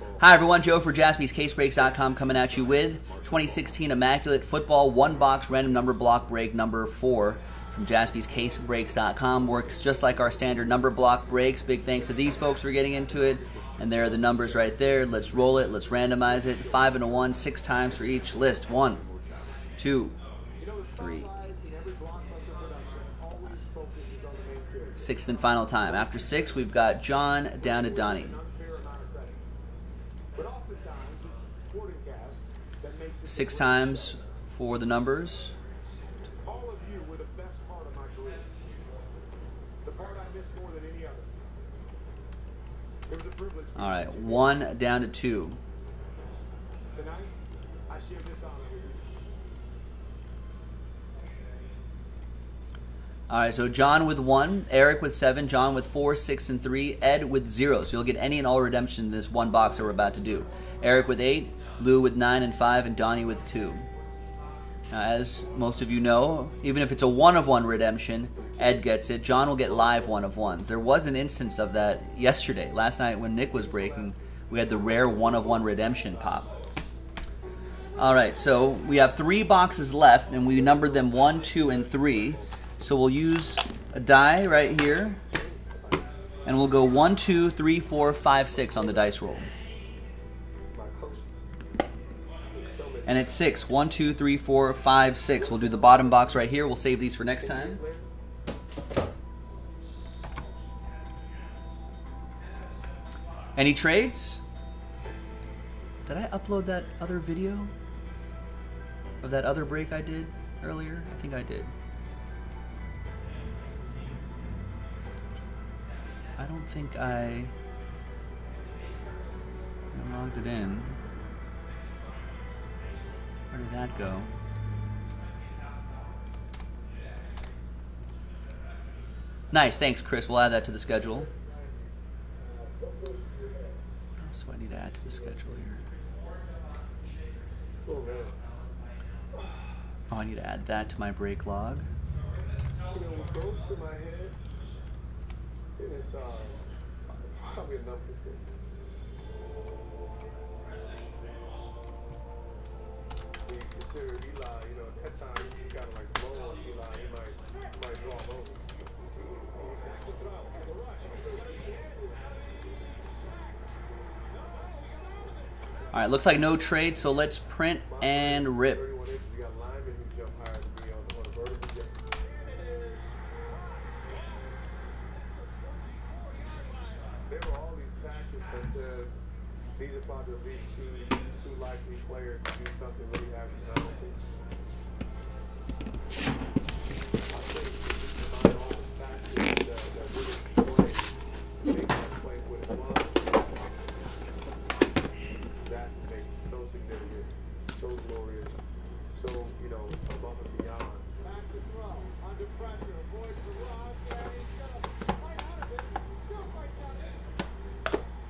Hi, everyone. Joe for jaspyscasebreaks.com coming at you with 2016 Immaculate Football One Box Random Number Block Break number four from jaspyscasebreaks.com. Works just like our standard number block breaks. Big thanks to these folks for getting into it. And there are the numbers right there. Let's roll it. Let's randomize it. Five and a one, six times for each list. One, two, three. Sixth and final time. After six, we've got John down to Donnie. Six times for the numbers. All right, one down to two. Tonight, I share this honor with you. All right, so John with one, Eric with seven, John with four, six, and three, Ed with zero. So you'll get any and all redemption in this one box that we're about to do. Eric with eight, Lou with nine and five, and Donnie with two. Now, as most of you know, even if it's a one of one redemption, Ed gets it. John will get live one of ones. There was an instance of that yesterday. Last night when Nick was breaking, we had the rare one of one redemption pop. All right, so we have three boxes left, and we numbered them one, two, and three. So we'll use a die right here, and we'll go one, two, three, four, five, six on the dice roll. And it's six. One, two, three, four, five, six. We'll do the bottom box right here. We'll save these for next time. Any trades? Did I upload that other video? Of that other break I did earlier? I think I did. I don't think I, I logged it in. Where did that go? Nice, thanks, Chris. We'll add that to the schedule. What else do I need to add to the schedule here? Oh, I need to add that to my break log. You know, what goes through my head is uh, probably a number of things. Consider Eli, you know, at that time you like blow on Eli, might might over. All right, looks like no trade, so let's print and rip. These are probably at least two two likely players to do something really astronomical. That's what makes it so significant, so glorious, so, you know, above and beyond. Back to throw, under pressure, avoids the run, and he's gonna fight out of it, still fights out of it.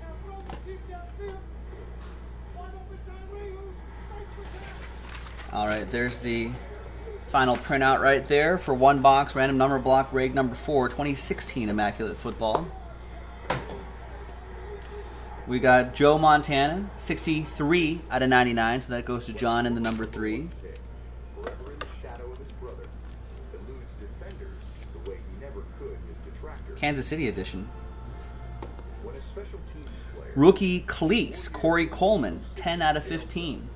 Now throws it deep downfield. Wide open Tyree, fights the pass. All right, there's the final printout right there for one box, random number block rig number four, 2016 Immaculate Football. We got Joe Montana, 63 out of 99, so that goes to John in the number three. Kansas City edition. Rookie cleats, Corey Coleman, 10 out of 15.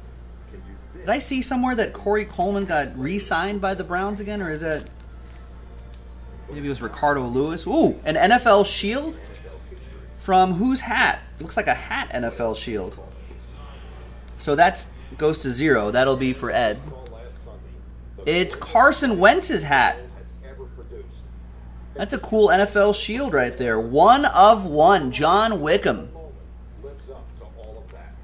Did I see somewhere that Corey Coleman got re-signed by the Browns again, or is that maybe it was Ricardo Louis? Ooh, an NFL shield from whose hat? Looks like a hat NFL shield. So that's goes to zero. That'll be for Ed. It's Carson Wentz's hat. That's a cool NFL shield right there. One of one. John Wickham. Moment lives up to all of that.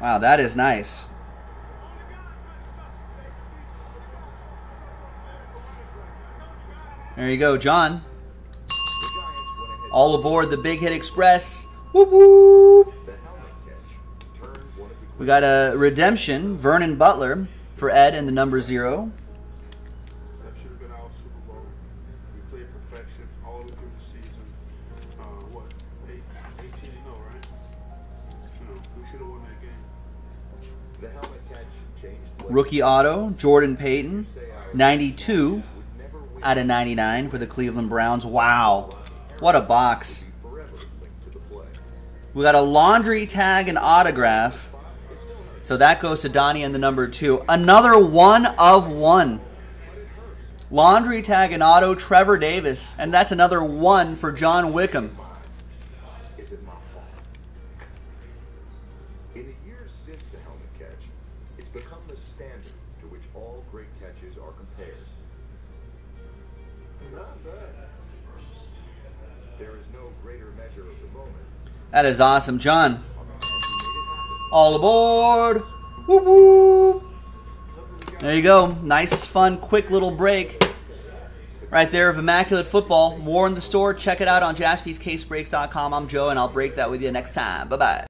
Wow, that is nice. There you go, John. All aboard the Big Hit Express. Whoop whoop. We got a redemption, Vernon Butler for Ed and the number zero. Rookie auto, Jordan Payton, 92 would never win out of 99 for the Cleveland Browns. Wow. What a box. We got a laundry tag and autograph. So that goes to Donnie and the number two. Another one of one. Laundry tag and auto, Trevor Davis. And that's another one for John Wickham. That is awesome. John, all aboard. There you go. Nice, fun, quick little break. Right there of Immaculate Football. More in the store. Check it out on jaspyscasebreaks.com. I'm Joe, and I'll break that with you next time. Bye bye.